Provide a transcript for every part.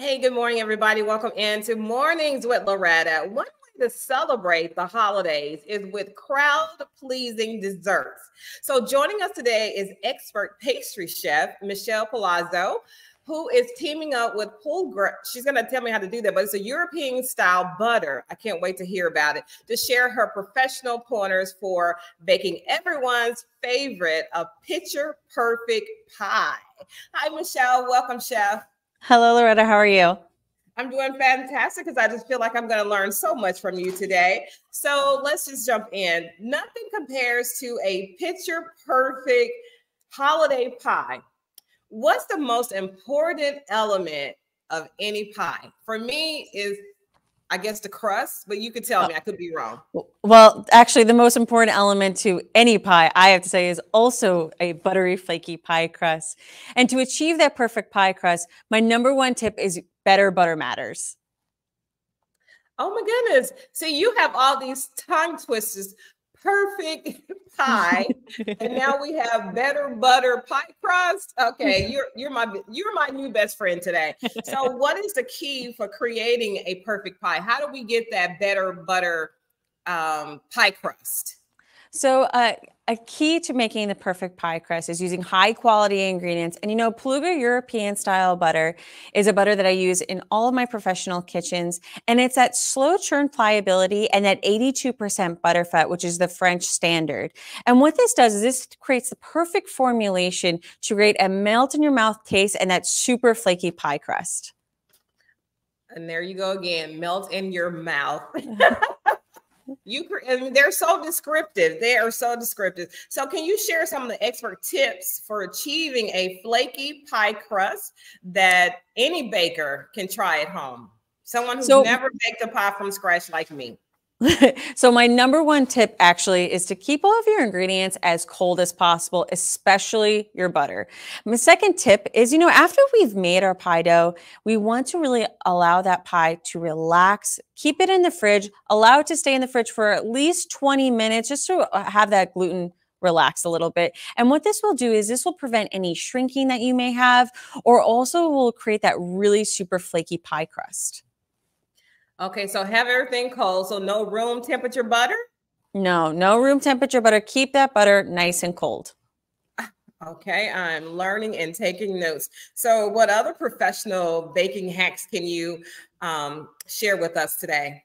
Hey, good morning, everybody. Welcome into Mornings with Loretta. One way to celebrate the holidays is with crowd pleasing desserts. So, joining us today is expert pastry chef Michelle Palazzo, who is teaming up with Plugrà. She's going to tell me how to do that, but it's a European style butter. I can't wait to hear about it to share her professional pointers for baking everyone's favorite, a picture perfect pie. Hi, Michelle. Welcome, chef. Hello, Loretta. How are you? I'm doing fantastic because I just feel like I'm going to learn so much from you today. So let's just jump in. Nothing compares to a picture perfect holiday pie. What's the most important element of any pie? For me, is I guess the crust, but you could tell me I could be wrong. Well, actually, the most important element to any pie, I have to say, is also a buttery, flaky pie crust. And to achieve that perfect pie crust, my number one tip is better butter matters. Oh my goodness. See, you have all these tongue twisters perfect pie and now we have better butter pie crust? Okay you're you're my you're my new best friend today. So what is the key for creating a perfect pie? How do we get that better butter um, pie crust so uh, a key to making the perfect pie crust is using high quality ingredients. And you know, Plugrà European style butter is a butter that I use in all of my professional kitchens. And it's that slow churn pliability and that 82% butterfat, which is the French standard. And what this does is this creates the perfect formulation to create a melt in your mouth taste and that super flaky pie crust. And there you go again, melt in your mouth. You, I mean, they're so descriptive. They are so descriptive. So, can you share some of the expert tips for achieving a flaky pie crust that any baker can try at home? Someone who's so, never baked a pie from scratch like me. so my number one tip actually is to keep all of your ingredients as cold as possible, especially your butter. My second tip is, you know, after we've made our pie dough, we want to really allow that pie to relax, keep it in the fridge, allow it to stay in the fridge for at least 20 minutes just to uh, have that gluten relax a little bit. And what this will do is this will prevent any shrinking that you may have, or also will create that really super flaky pie crust. Okay, so have everything cold. So no room temperature butter? No, no room temperature butter. Keep that butter nice and cold. Okay, I'm learning and taking notes. So, what other professional baking hacks can you um, share with us today?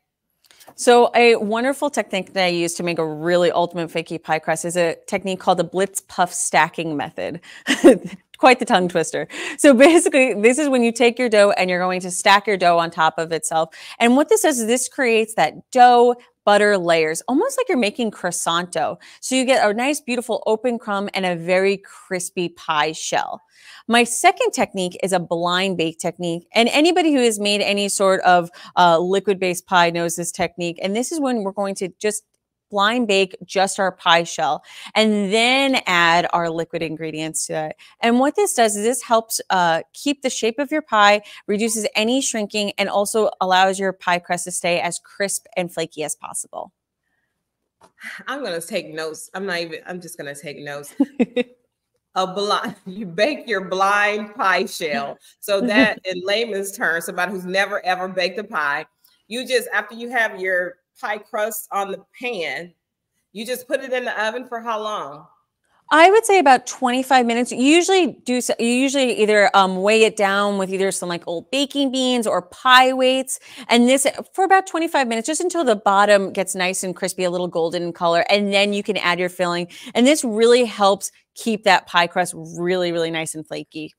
So, a wonderful technique that I use to make a really ultimate fakey pie crust is a technique called the Blitz Puff stacking method. quite the tongue twister. So basically, this is when you take your dough and you're going to stack your dough on top of itself. And what this does is this creates that dough butter layers, almost like you're making croissant dough. So you get a nice, beautiful open crumb and a very crispy pie shell. My second technique is a blind bake technique. And anybody who has made any sort of uh, liquid based pie knows this technique. And this is when we're going to just blind bake just our pie shell and then add our liquid ingredients to it. And what this does is this helps uh, keep the shape of your pie, reduces any shrinking, and also allows your pie crust to stay as crisp and flaky as possible. I'm going to take notes. I'm not even, I'm just going to take notes. a blind you bake your blind pie shell so that in layman's terms somebody who's never ever baked a pie you just after you have your pie crust on the pan. You just put it in the oven for how long? I would say about 25 minutes. You usually do you usually either um, weigh it down with either some like old baking beans or pie weights. And this for about 25 minutes, just until the bottom gets nice and crispy, a little golden color. And then you can add your filling. And this really helps keep that pie crust really, really nice and flaky.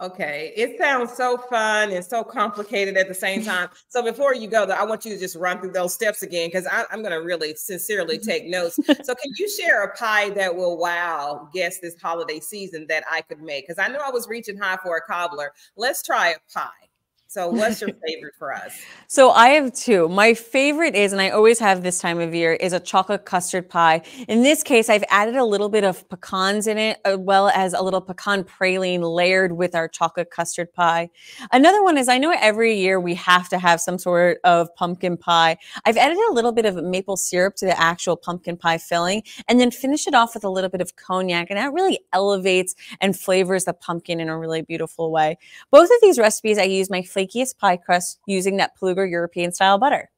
Okay, it sounds so fun and so complicated at the same time. So before you go, though, I want you to just run through those steps again because I'm going to really sincerely mm-hmm. take notes. so can you share a pie that will wow guests this holiday season that I could make? Because I know I was reaching high for a cobbler. Let's try a pie. So, what's your favorite for us? So, I have two. My favorite is, and I always have this time of year, is a chocolate custard pie. In this case, I've added a little bit of pecans in it, as well as a little pecan praline layered with our chocolate custard pie. Another one is I know every year we have to have some sort of pumpkin pie. I've added a little bit of maple syrup to the actual pumpkin pie filling, and then finish it off with a little bit of cognac, and that really elevates and flavors the pumpkin in a really beautiful way. Both of these recipes, I use my flakiest pie crust using that Plugrà European style butter.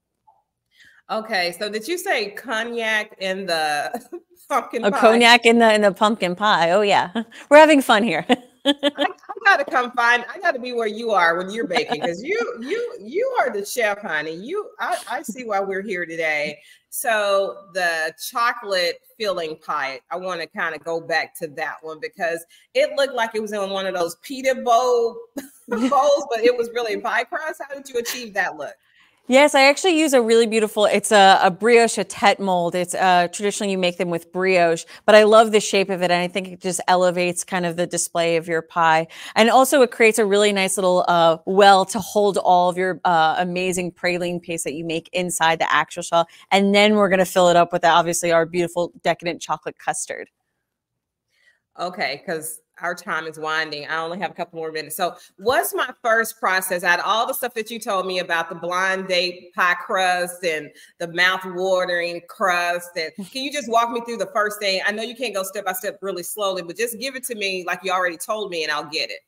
Okay, so did you say cognac in the pumpkin a pie? cognac in the in the pumpkin pie. Oh yeah, we're having fun here. I, gotta come find. I gotta be where you are when you're baking because you you you are the chef, honey. You I, I see why we're here today. So the chocolate filling pie, I want to kind of go back to that one because it looked like it was in one of those pita bowl bowls, but it was really pie crust. How did you achieve that look? Yes, I actually use a really beautiful, it's a, a brioche a tete mold. It's uh, traditionally you make them with brioche, but I love the shape of it. And I think it just elevates kind of the display of your pie. And also it creates a really nice little uh, well to hold all of your uh, amazing praline paste that you make inside the actual shell. And then we're going to fill it up with obviously our beautiful decadent chocolate custard. Okay, because our time is winding. I only have a couple more minutes. So, what's my first process out of all the stuff that you told me about the blind date pie crust and the mouth watering crust? And can you just walk me through the first thing? I know you can't go step by step really slowly, but just give it to me like you already told me, and I'll get it.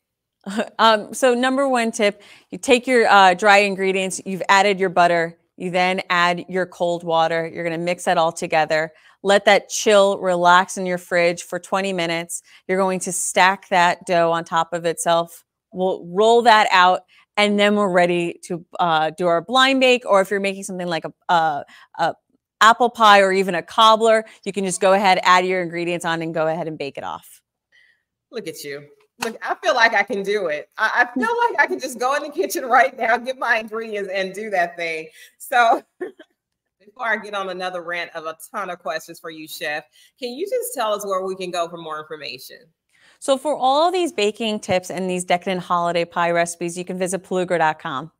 Um, so, number one tip you take your uh, dry ingredients, you've added your butter, you then add your cold water. You're going to mix that all together. Let that chill, relax in your fridge for 20 minutes. You're going to stack that dough on top of itself. We'll roll that out and then we're ready to uh, do our blind bake. Or if you're making something like a, a, a apple pie or even a cobbler, you can just go ahead, add your ingredients on and go ahead and bake it off. Look at you. Look, I feel like I can do it. I, I mm. feel like I can just go in the kitchen right now, get my ingredients, and do that thing. So before I get on another rant of a ton of questions for you, Chef, can you just tell us where we can go for more information? So for all of these baking tips and these decadent holiday pie recipes, you can visit Plugra.com.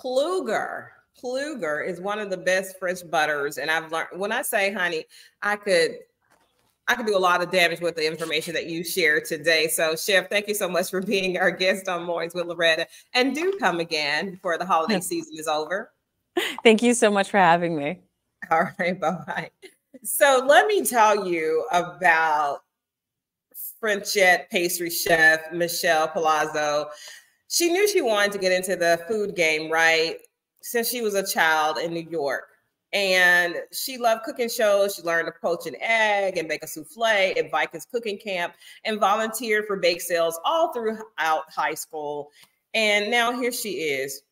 Plugrà. Plugrà is one of the best fresh butters. And I've learned when I say, honey, I could I could do a lot of damage with the information that you shared today. So, Chef, thank you so much for being our guest on Mornings with Loretta. And do come again before the holiday season is over. Thank you so much for having me. All right, bye bye. So, let me tell you about Frenchette pastry chef Michelle Palazzo. She knew she wanted to get into the food game, right? Since she was a child in New York. And she loved cooking shows. She learned to poach an egg and make a souffle at Vikings Cooking Camp and volunteered for bake sales all throughout high school. And now here she is.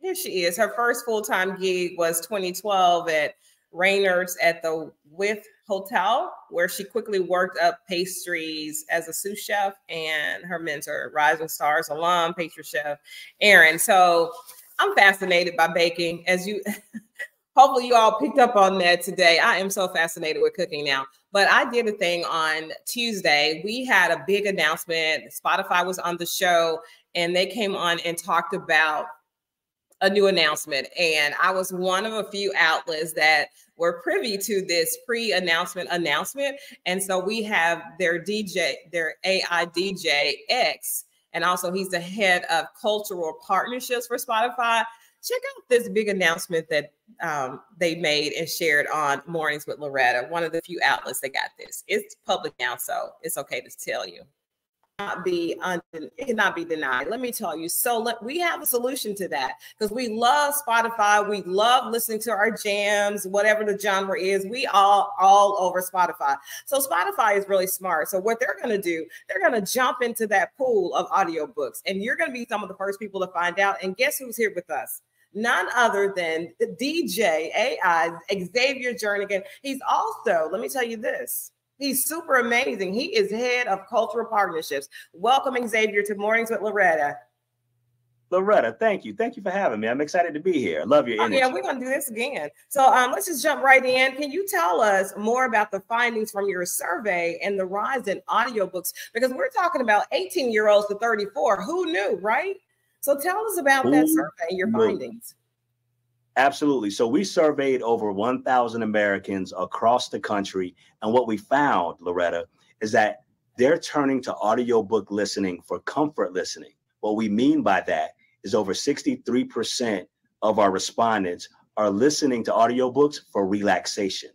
Here she is. Her first full time gig was 2012 at Reynard's at the Wythe Hotel, where she quickly worked up pastries as a sous chef and her mentor, Rising Stars alum, pastry chef Aaron. So I'm fascinated by baking. As you hopefully you all picked up on that today. I am so fascinated with cooking now. But I did a thing on Tuesday. We had a big announcement. Spotify was on the show and they came on and talked about a new announcement. And I was one of a few outlets that were privy to this pre-announcement announcement. And so we have their DJ, their AI DJ X, and also he's the head of cultural partnerships for Spotify check out this big announcement that um, they made and shared on Mornings with Loretta, one of the few outlets that got this. It's public now, so it's okay to tell you not be it cannot be denied. Let me tell you. So let, we have a solution to that because we love Spotify. We love listening to our jams, whatever the genre is. We all all over Spotify. So Spotify is really smart. So what they're going to do, they're going to jump into that pool of audiobooks, and you're going to be some of the first people to find out. And guess who's here with us? None other than DJ AI Xavier Jernigan. He's also, let me tell you this He's super amazing. He is head of cultural partnerships. Welcome, Xavier, to Mornings with Loretta. Loretta, thank you. Thank you for having me. I'm excited to be here. Love your energy. Oh, yeah, we're going to do this again. So um, let's just jump right in. Can you tell us more about the findings from your survey and the rise in audiobooks? Because we're talking about 18 year olds to 34. Who knew, right? So tell us about Who that survey and your findings. Absolutely. So we surveyed over 1,000 Americans across the country. And what we found, Loretta, is that they're turning to audiobook listening for comfort listening. What we mean by that is over 63% of our respondents are listening to audiobooks for relaxation.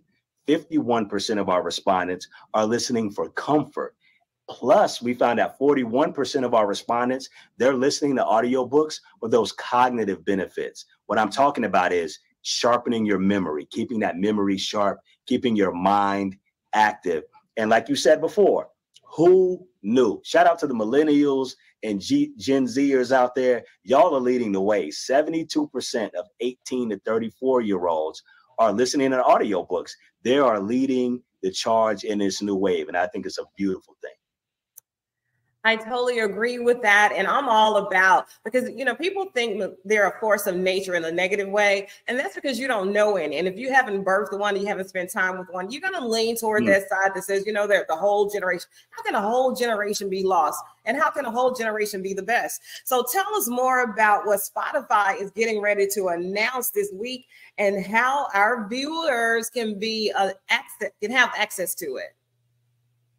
51% of our respondents are listening for comfort. Plus, we found that 41% of our respondents, they're listening to audiobooks for those cognitive benefits. What I'm talking about is sharpening your memory, keeping that memory sharp, keeping your mind active. And like you said before, who knew? Shout out to the millennials and G- Gen Zers out there. Y'all are leading the way. 72% of 18 to 34 year olds are listening to audiobooks. They are leading the charge in this new wave. And I think it's a beautiful thing. I totally agree with that. And I'm all about because, you know, people think they're a force of nature in a negative way. And that's because you don't know any. And if you haven't birthed one, you haven't spent time with one, you're going to lean toward mm. that side that says, you know, that the whole generation, how can a whole generation be lost? And how can a whole generation be the best? So tell us more about what Spotify is getting ready to announce this week and how our viewers can be uh, access, can have access to it.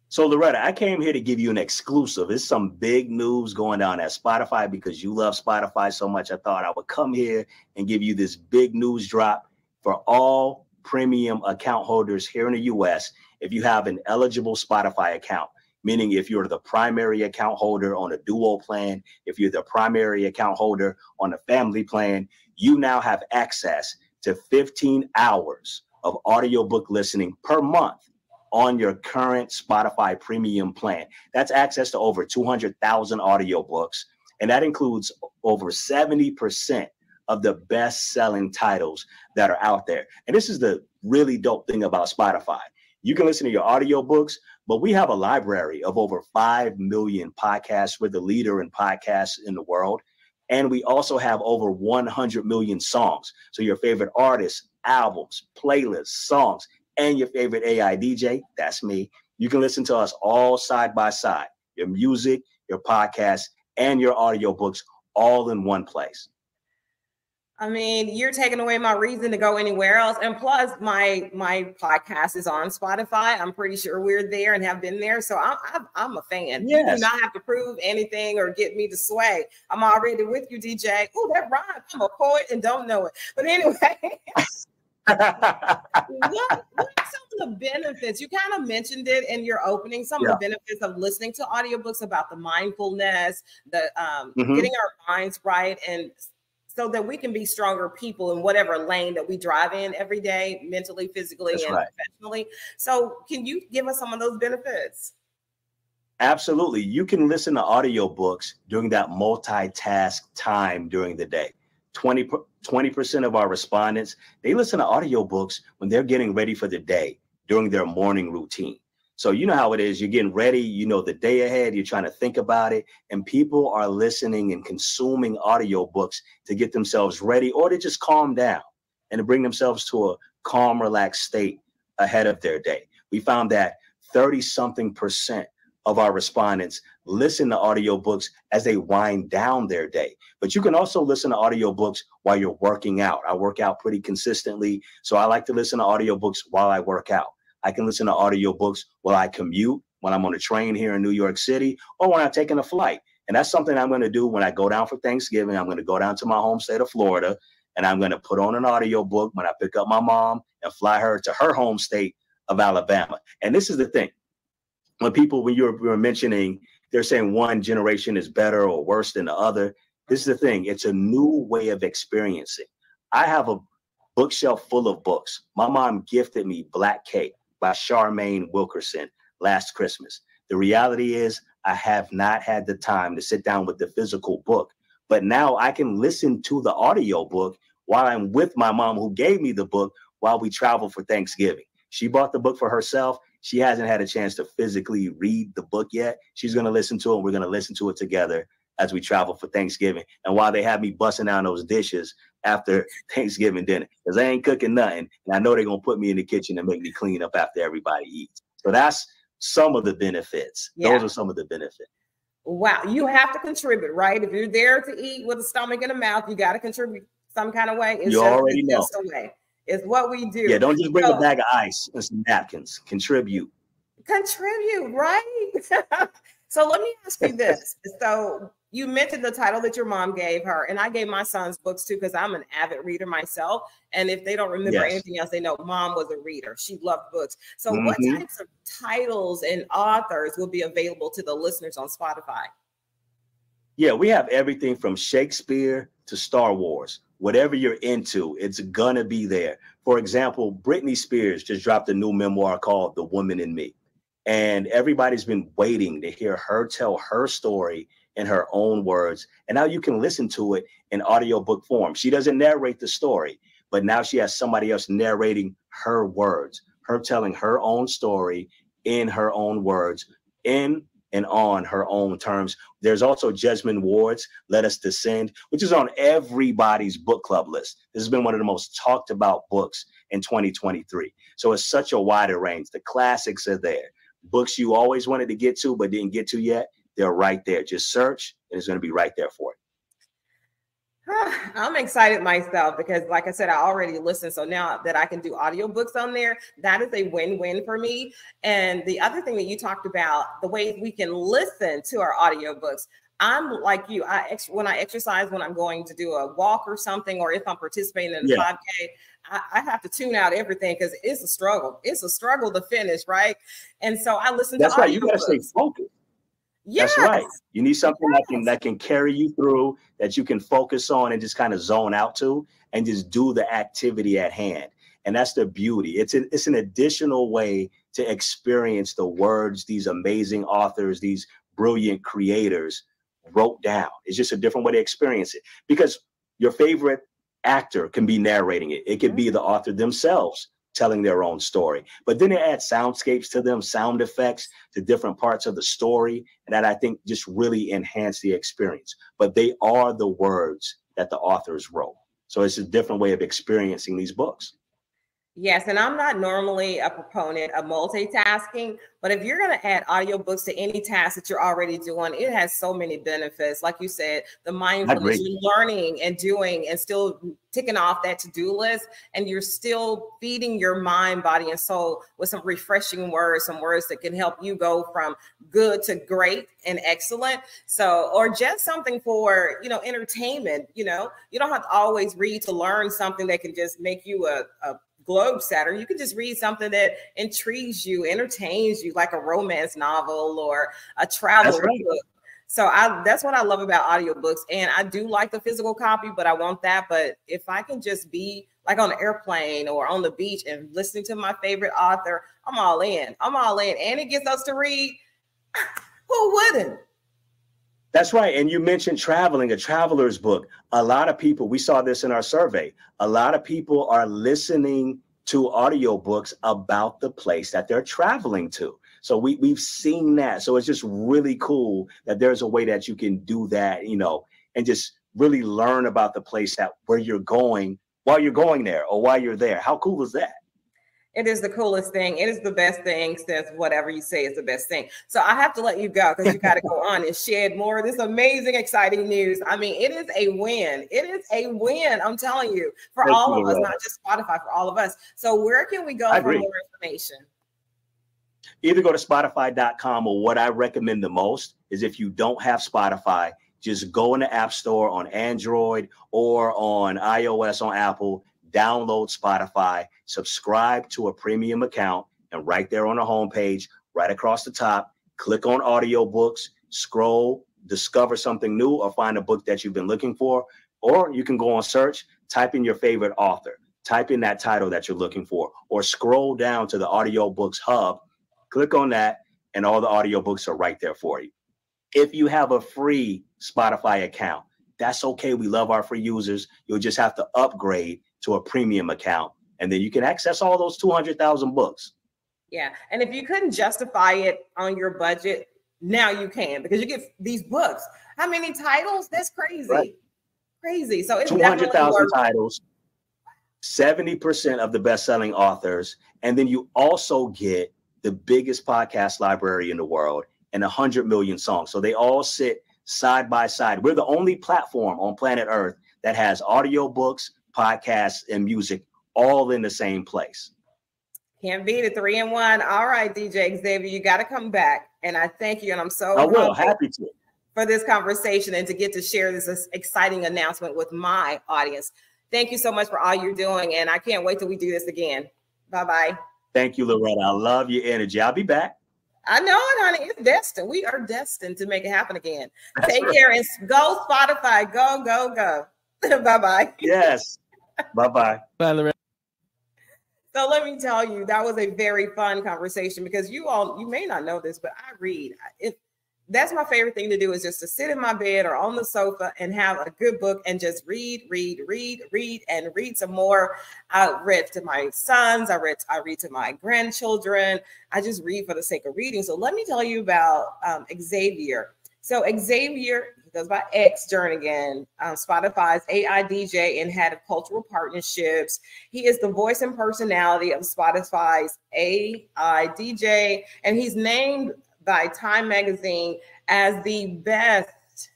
So Loretta, I came here to give you an exclusive. It's some big news going down at Spotify because you love Spotify so much. I thought I would come here and give you this big news drop for all premium account holders here in the US. If you have an eligible Spotify account, meaning if you're the primary account holder on a duo plan, if you're the primary account holder on a family plan, you now have access to 15 hours of audiobook listening per month on your current Spotify premium plan. That's access to over 200,000 audiobooks, and that includes over 70% of the best selling titles that are out there. And this is the really dope thing about Spotify. You can listen to your audiobooks, but we have a library of over 5 million podcasts. We're the leader in podcasts in the world. And we also have over 100 million songs. So your favorite artists, albums, playlists, songs, and your favorite AI DJ, that's me. You can listen to us all side by side your music, your podcast, and your audiobooks all in one place. I mean, you're taking away my reason to go anywhere else. And plus, my my podcast is on Spotify. I'm pretty sure we're there and have been there. So I'm I'm, I'm a fan. Yes. You do not have to prove anything or get me to sway. I'm already with you, DJ. Oh, that rhymes. I'm a poet and don't know it. But anyway. what, what are some of the benefits? You kind of mentioned it in your opening. Some yeah. of the benefits of listening to audiobooks about the mindfulness, the um, mm-hmm. getting our minds right, and so that we can be stronger people in whatever lane that we drive in every day, mentally, physically, That's and right. professionally. So, can you give us some of those benefits? Absolutely. You can listen to audiobooks during that multitask time during the day. 20 20% of our respondents, they listen to audiobooks when they're getting ready for the day during their morning routine. So you know how it is. You're getting ready, you know the day ahead, you're trying to think about it, and people are listening and consuming audiobooks to get themselves ready or to just calm down and to bring themselves to a calm, relaxed state ahead of their day. We found that 30 something percent of our respondents listen to audiobooks as they wind down their day. But you can also listen to audiobooks while you're working out. I work out pretty consistently, so I like to listen to audiobooks while I work out. I can listen to audiobooks while I commute, when I'm on a train here in New York City, or when I'm taking a flight. And that's something I'm going to do when I go down for Thanksgiving. I'm going to go down to my home state of Florida and I'm going to put on an audiobook when I pick up my mom and fly her to her home state of Alabama. And this is the thing when people, when you were, mentioning, they're saying one generation is better or worse than the other. This is the thing, it's a new way of experiencing. I have a bookshelf full of books. My mom gifted me Black Cake by Charmaine Wilkerson last Christmas. The reality is, I have not had the time to sit down with the physical book, but now I can listen to the audio book while I'm with my mom who gave me the book while we travel for Thanksgiving. She bought the book for herself she hasn't had a chance to physically read the book yet. She's going to listen to it. And we're going to listen to it together as we travel for Thanksgiving. And while they have me busting down those dishes after Thanksgiving dinner, because I ain't cooking nothing. And I know they're going to put me in the kitchen and make me clean up after everybody eats. So that's some of the benefits. Yeah. Those are some of the benefits. Wow, you have to contribute, right? If you're there to eat with a stomach and a mouth, you got to contribute some kind of way. It's you just, already know. Just a way. It's what we do. Yeah, don't just bring so, a bag of ice and some napkins. Contribute. Contribute, right? so let me ask you this. So you mentioned the title that your mom gave her, and I gave my sons books too because I'm an avid reader myself. And if they don't remember yes. anything else, they know mom was a reader. She loved books. So, mm-hmm. what types of titles and authors will be available to the listeners on Spotify? Yeah, we have everything from Shakespeare to Star Wars. Whatever you're into, it's gonna be there. For example, Britney Spears just dropped a new memoir called The Woman in Me. And everybody's been waiting to hear her tell her story in her own words. And now you can listen to it in audiobook form. She doesn't narrate the story, but now she has somebody else narrating her words, her telling her own story in her own words, in and on her own terms. There's also Jesmyn Ward's Let Us Descend, which is on everybody's book club list. This has been one of the most talked about books in 2023. So it's such a wider range. The classics are there. Books you always wanted to get to but didn't get to yet, they're right there. Just search, and it's going to be right there for you. I'm excited myself because, like I said, I already listened. So now that I can do audiobooks on there, that is a win win for me. And the other thing that you talked about, the ways we can listen to our audiobooks. I'm like you. I ex- when I exercise, when I'm going to do a walk or something, or if I'm participating in a yeah. 5K, I, I, have to tune out everything because it's a struggle. It's a struggle to finish, right? And so I listen. That's right. You got to stay focused. Yes. That's right. You need something yes. that can that can carry you through, that you can focus on and just kind of zone out to, and just do the activity at hand. And that's the beauty. It's an it's an additional way to experience the words these amazing authors, these brilliant creators wrote down. It's just a different way to experience it because your favorite actor can be narrating it. It could be the author themselves telling their own story. But then they add soundscapes to them, sound effects to different parts of the story. And that I think just really enhance the experience. But they are the words that the authors wrote. So it's a different way of experiencing these books. Yes, and I'm not normally a proponent of multitasking, but if you're going to add audiobooks to any task that you're already doing, it has so many benefits. Like you said, the mindfulness, you're learning and doing and still ticking off that to-do list, and you're still feeding your mind, body, and soul with some refreshing words, some words that can help you go from good to great and excellent. So, or just something for you know entertainment. You know, you don't have to always read to learn something that can just make you a, a globe setter. You can just read something that intrigues you, entertains you, like a romance novel or a travel right. book. So I that's what I love about audiobooks. And I do like the physical copy, but I want that. But if I can just be like on an airplane or on the beach and listening to my favorite author, I'm all in. I'm all in. And it gets us to read. Who wouldn't? That's right. And you mentioned traveling, a traveler's book. A lot of people, we saw this in our survey, a lot of people are listening to audiobooks about the place that they're traveling to. So we, we've seen that. So it's just really cool that there's a way that you can do that, you know, and just really learn about the place that where you're going while you're going there or while you're there. How cool is that? It is the coolest thing. It is the best thing since whatever you say is the best thing. So I have to let you go because you got to go on and shed more of this amazing, exciting news. I mean, it is a win. It is a win. I'm telling you, for Thank all you, of us, not just Spotify, for all of us. So where can we go for more information? Either go to Spotify.com or what I recommend the most is if you don't have Spotify, just go in the App Store on Android or on iOS on Apple download Spotify, subscribe to a premium account, and right there on the homepage, right across the top, click on audiobooks, scroll, discover something new, or find a book that you've been looking for. Or you can go on search, type in your favorite author, type in that title that you're looking for, or scroll down to the audiobooks hub, click on that, and all the audiobooks are right there for you. If you have a free Spotify account, that's okay. We love our free users. You'll just have to upgrade to a premium account, and then you can access all those 200,000 books. Yeah. And if you couldn't justify it on your budget, now you can because you get these books. How many titles? That's crazy. Right. Crazy. So it's 200,000 titles, 70% of the best selling authors. And then you also get the biggest podcast library in the world and 100 million songs. So they all sit side by side. We're the only platform on planet Earth that has audiobooks, podcasts, and music all in the same place. Can't beat it. Three and one. All right, DJ Xavier, you got to come back. And I thank you. And I'm so I will. Happy to. For this conversation and to get to share this exciting announcement with my audience. Thank you so much for all you're doing. And I can't wait till we do this again. Bye bye. Thank you, Loretta. I love your energy. I'll be back. I know it, honey. It's destined. We are destined to make it happen again. That's Take right. care and go Spotify. Go, go, go. bye bye. Yes. bye bye. Bye, Loretta. So let me tell you, that was a very fun conversation because you all, you may not know this, but I read. It, that's my favorite thing to do is just to sit in my bed or on the sofa and have a good book and just read, read, read, read, and read some more. I read to my sons, I read, I read to my grandchildren. I just read for the sake of reading. So let me tell you about um, Xavier. So Xavier goes by X Jernigan, um, Spotify's AI DJ and head of cultural partnerships. He is the voice and personality of Spotify's AI DJ, and he's named by Time Magazine as the best,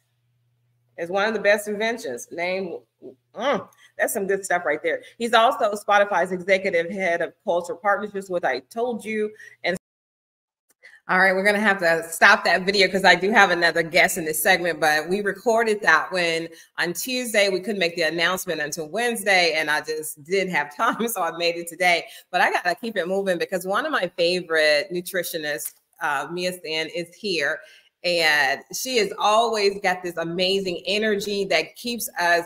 as one of the best inventions. Name, mm, that's some good stuff right there. He's also Spotify's executive head of cultural partnerships, with I told you, and all right, we're going to have to stop that video because I do have another guest in this segment, but we recorded that when on Tuesday we couldn't make the announcement until Wednesday, and I just didn't have time, so I made it today. But I got to keep it moving because one of my favorite nutritionists uh, Mia Syn is here. And she has always got this amazing energy that keeps us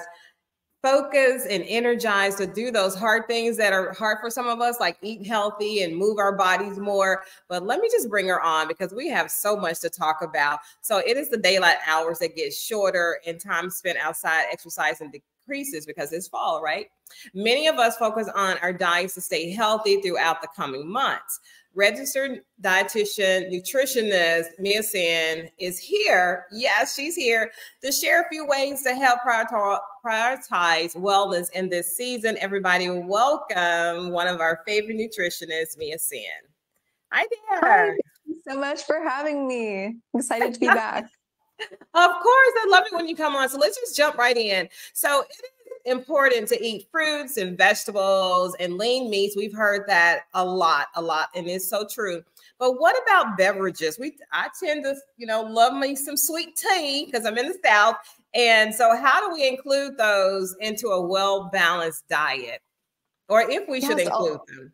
focused and energized to do those hard things that are hard for some of us, like eat healthy and move our bodies more. But let me just bring her on because we have so much to talk about. So it is the daylight hours that get shorter and time spent outside exercising decreases because it's fall, right? Many of us focus on our diets to stay healthy throughout the coming months registered dietitian, nutritionist Mia Syn is here. Yes, she's here to share a few ways to help prioritize wellness in this season. Everybody, welcome one of our favorite nutritionists, Mia Syn. Hi there. Hi, thank you so much for having me. I'm excited to be back. Of course, I love it when you come on. So let's just jump right in. So it is important to eat fruits and vegetables and lean meats. We've heard that a lot, a lot, and it's so true. But what about beverages? We I tend to, you know, love me some sweet tea because I'm in the South. And so how do we include those into a well-balanced diet? Or if we yes, should include I'll, them?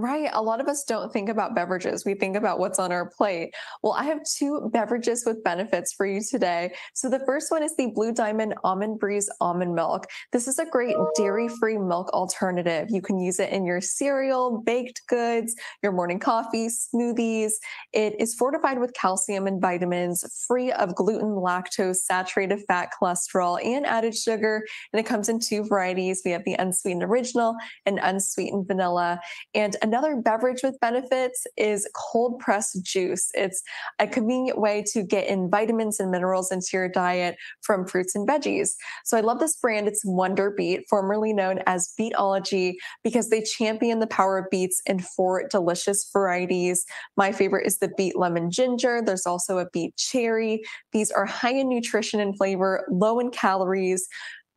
Right. A lot of us don't think about beverages. We think about what's on our plate. Well, I have two beverages with benefits for you today. So the first one is the Blue Diamond Almond Breeze Almond Milk. This is a great dairy-free milk alternative. You can use it in your cereal, baked goods, your morning coffee, smoothies. It is fortified with calcium and vitamins, free of gluten, lactose, saturated fat, cholesterol, and added sugar. And it comes in two varieties. We have the unsweetened original and unsweetened vanilla. And another beverage with benefits is cold pressed juice. It's a convenient way to get in vitamins and minerals into your diet from fruits and veggies. So I love this brand. It's Wonder Beet, formerly known as Beetology, because they champion the power of beets in four delicious varieties. My favorite is the beet lemon ginger. There's also a beet cherry. These are high in nutrition and flavor, low in calories,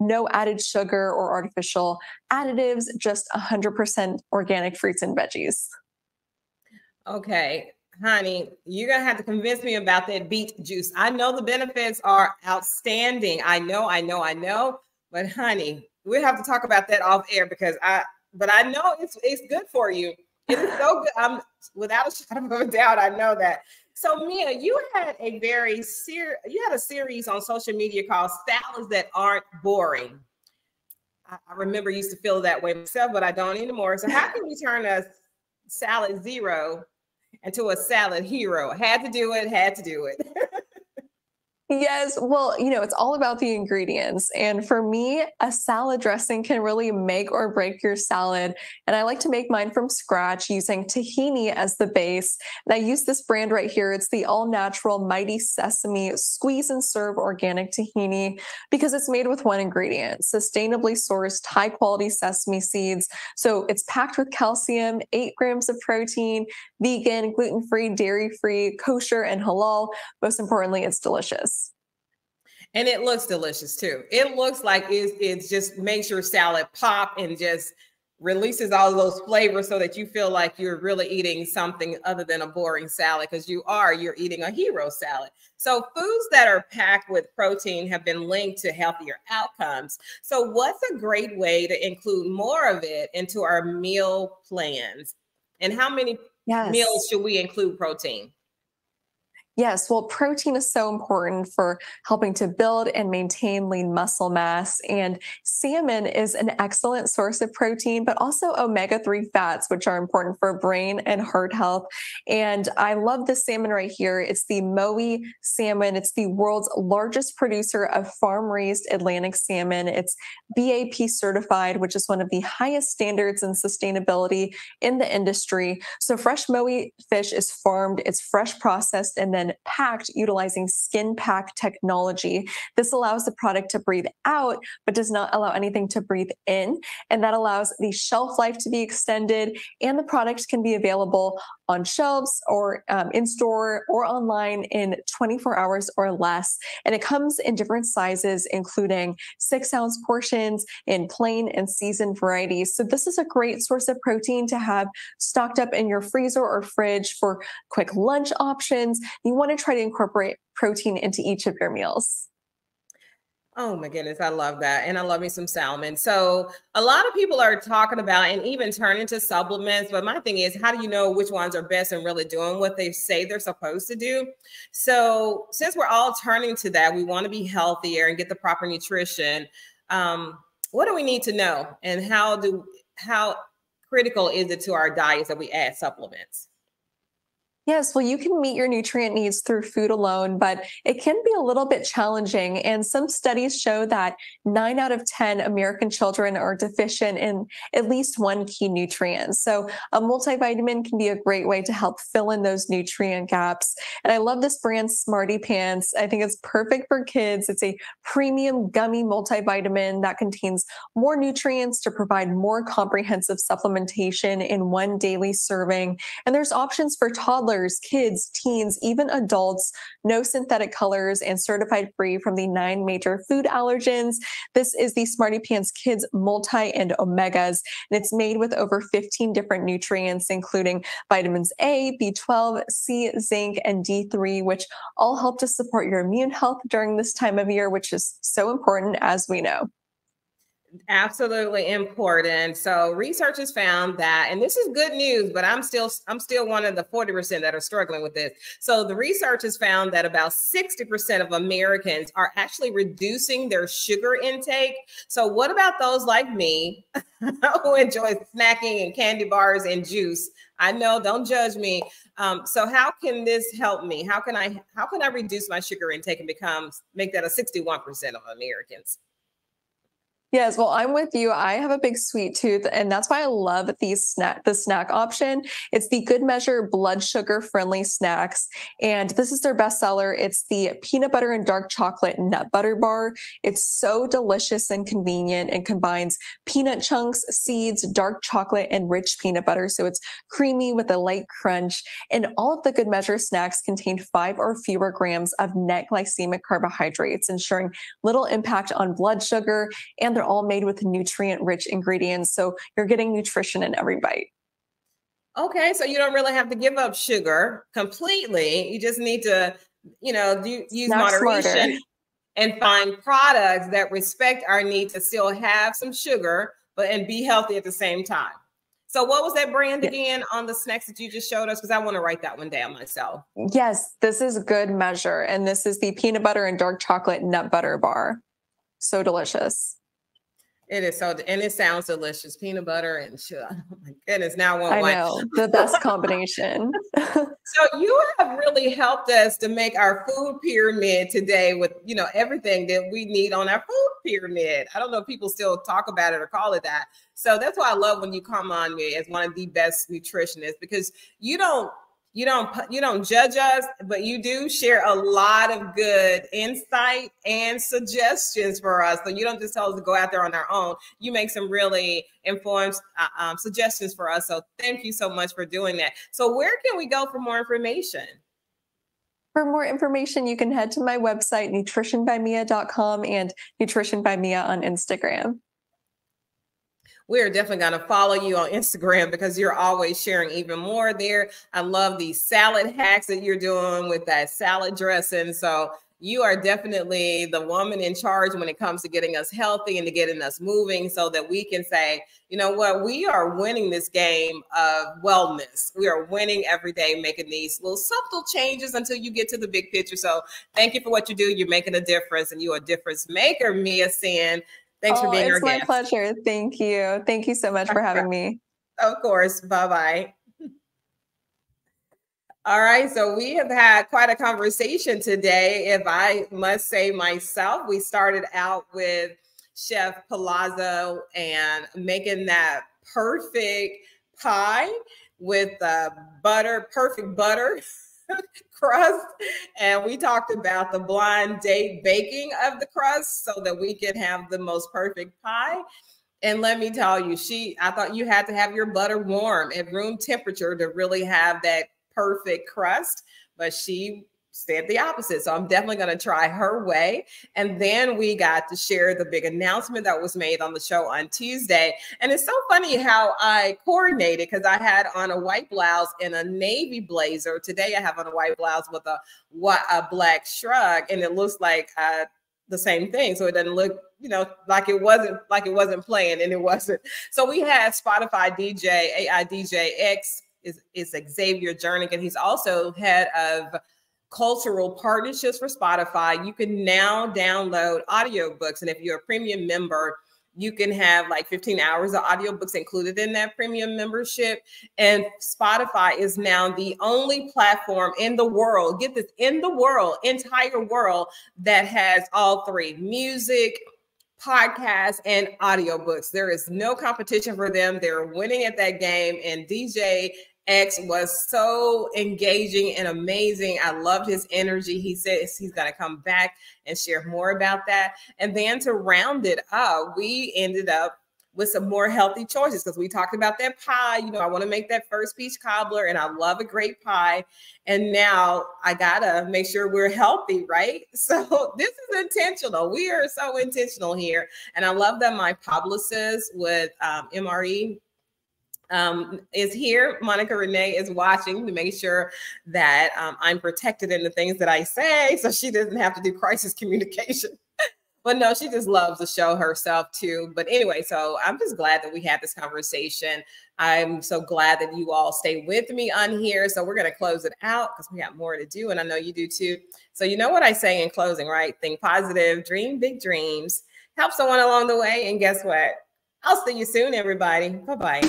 no added sugar or artificial additives, just 100% organic fruits and veggies. Okay, honey, you're going to have to convince me about that beet juice. I know the benefits are outstanding. I know, I know, I know. But honey, we have to talk about that off air because I but I know it's it's good for you. It is so good. I'm without a shadow of a doubt, I know that. So Mia, you had a very ser- you had a series on social media called Salads That Aren't Boring. I, I remember used to feel that way myself, but I don't anymore. So how can we turn a salad zero into a salad hero? Had to do it, had to do it. Yes, well, you know, it's all about the ingredients. And for me, a salad dressing can really make or break your salad. And I like to make mine from scratch using tahini as the base. And I use this brand right here. It's the all natural Mighty Sesame Squeeze and Serve Organic Tahini because it's made with one ingredient sustainably sourced, high quality sesame seeds. So it's packed with calcium, eight grams of protein, vegan, gluten free, dairy free, kosher, and halal. Most importantly, it's delicious and it looks delicious too. It looks like it, it just makes your salad pop and just releases all those flavors so that you feel like you're really eating something other than a boring salad because you are you're eating a hero salad so foods that are packed with protein have been linked to healthier outcomes so what's a great way to include more of it into our meal plans and how many yes. meals should we include protein Yes, well, protein is so important for helping to build and maintain lean muscle mass. And salmon is an excellent source of protein, but also omega 3 fats, which are important for brain and heart health. And I love this salmon right here. It's the Mowi salmon, it's the world's largest producer of farm raised Atlantic salmon. It's BAP certified, which is one of the highest standards in sustainability in the industry. So, fresh Mowi fish is farmed, it's fresh processed, and then packed utilizing skin pack technology. This allows the product to breathe out, but does not allow anything to breathe in. And that allows the shelf life to be extended, and the product can be available on shelves or um, in store or online in 24 hours or less. And it comes in different sizes, including six ounce portions in plain and seasoned varieties. So, this is a great source of protein to have stocked up in your freezer or fridge for quick lunch options. You want to try to incorporate protein into each of your meals. Oh my goodness, I love that. And I love me some salmon. So, a lot of people are talking about and even turning to supplements. But my thing is, how do you know which ones are best and really doing what they say they're supposed to do? So, since we're all turning to that, we want to be healthier and get the proper nutrition. Um, what do we need to know? And how do how critical is it to our diets that we add supplements? Yes, well, you can meet your nutrient needs through food alone, but it can be a little bit challenging. And some studies show that nine out of 10 American children are deficient in at least one key nutrient. So, a multivitamin can be a great way to help fill in those nutrient gaps. And I love this brand, Smarty Pants. I think it's perfect for kids. It's a premium gummy multivitamin that contains more nutrients to provide more comprehensive supplementation in one daily serving. And there's options for toddlers toddlers, kids, teens, even adults, no synthetic colors, and certified free from the nine major food allergens. This is the Smarty Pants Kids Multi and Omegas, and it's made with over 15 different nutrients, including vitamins A, B12, C, zinc, and D3, which all help to support your immune health during this time of year, which is so important, as we know. Absolutely important. So research has found that, and this is good news, but I'm still I'm still one of the 40% that are struggling with this. So the research has found that about 60% of Americans are actually reducing their sugar intake. So what about those like me who enjoy snacking and candy bars and juice? I know, don't judge me. Um, so how can this help me? How can I how can I reduce my sugar intake and become make that a 61% of Americans? Yes, well, I'm with you. I have a big sweet tooth, and that's why I love these snack the snack option. It's the Good Measure blood sugar friendly snacks, and this is their bestseller. It's the peanut butter and dark chocolate nut butter bar. It's so delicious and convenient and combines peanut chunks, seeds, dark chocolate, and rich peanut butter. So it's creamy with a light crunch. And all of the Good Measure snacks contain five or fewer grams of net glycemic carbohydrates, ensuring little impact on blood sugar and they're all made with nutrient rich ingredients. So you're getting nutrition in every bite. Okay, so you don't really have to give up sugar completely. You just need to, you know, do, use Not moderation smarter. and find products that respect our need to still have some sugar, but and be healthy at the same time. So, what was that brand again on the snacks that you just showed us? Because I want to write that one down myself. Yes, this is good measure, and this is the peanut butter and dark chocolate nut butter bar. So delicious It is so, and it sounds delicious. Peanut butter and sugar. Oh my goodness! Now I want I one. know the best combination. so you have really helped us to make our food pyramid today with you know everything that we need on our food pyramid. I don't know if people still talk about it or call it that. So that's why I love when you come on me as one of the best nutritionists because you don't you don't you don't judge us but you do share a lot of good insight and suggestions for us. So you don't just tell us to go out there on our own. You make some really informed uh, um, suggestions for us. So thank you so much for doing that. So where can we go for more information? For more information, you can head to my website, nutritionbymia.com and Nutrition by Mia on Instagram we are definitely going to follow you on Instagram because you're always sharing even more there. I love these salad hacks that you're doing with that salad dressing. So you are definitely the woman in charge when it comes to getting us healthy and to getting us moving so that we can say, you know what, we are winning this game of wellness. We are winning every day, making these little subtle changes until you get to the big picture. So thank you for what you do. You're making a difference and you're a difference maker, Mia Syn. Thanks oh, for being our guest. It's my pleasure. Thank you. Thank you so much for having me. Of course. Bye bye. All right, so we have had quite a conversation today. If I must say myself, we started out with Chef Palazzo and making that perfect pie with uh, butter, perfect butter crust. And we talked about the blind date baking of the crust so that we could have the most perfect pie. And let me tell you, she, I thought you had to have your butter warm at room temperature to really have that perfect crust. But she said the opposite. So I'm definitely going to try her way. And then we got to share the big announcement that was made on the show on Tuesday. And it's so funny how I coordinated because I had on a white blouse and a navy blazer. Today I have on a white blouse with a, a black shrug, and it looks like uh, the same thing. So it doesn't look, you know, like it wasn't like it wasn't playing, and it wasn't. So we had Spotify DJ AI DJ X is is Xavier Jernigan. He's also head of cultural partnerships for Spotify, you can now download audiobooks. And if you're a premium member, you can have like 15 hours of audiobooks included in that premium membership. And Spotify is now the only platform in the world, get this, in the world, entire world, that has all three music, podcasts, and audiobooks. There is no competition for them. They're winning at that game. And DJ X was so engaging and amazing. I loved his energy. He says he's going to come back and share more about that. And then to round it up, we ended up with some more healthy choices because we talked about that pie. You know, I want to make that first peach cobbler and I love a great pie. And now I got to make sure we're healthy, right? So this is intentional. We are so intentional here. And I love that my publicist with um, MRE um, is here. Monica Renee is watching to make sure that um, I'm protected in the things that I say so she doesn't have to do crisis communication. but no, she just loves to show herself too. But anyway, so I'm just glad that we had this conversation. I'm so glad that you all stay with me on here. So we're going to close it out because we got more to do. And I know you do too. So you know what I say in closing, right? Think positive, dream big dreams, help someone along the way. And guess what? I'll see you soon, everybody. Bye bye.